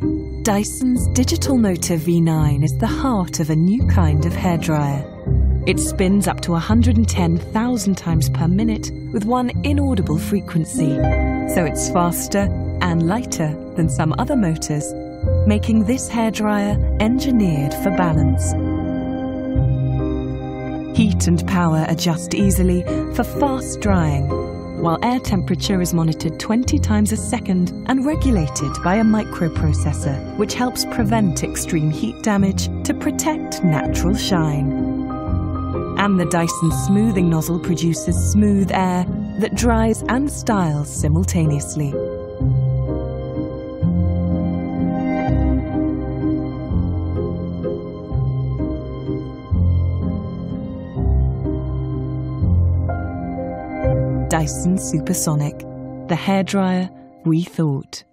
Dyson's Digital Motor V9 is the heart of a new kind of hairdryer. It spins up to 110,000 times per minute with one inaudible frequency, so it's faster and lighter than some other motors, making this hairdryer engineered for balance. Heat and power adjust easily for fast drying, while air temperature is monitored 20 times a second and regulated by a microprocessor, which helps prevent extreme heat damage to protect natural shine and the Dyson smoothing nozzle produces smooth air that dries and styles simultaneously. Dyson Supersonic, the hairdryer we thought.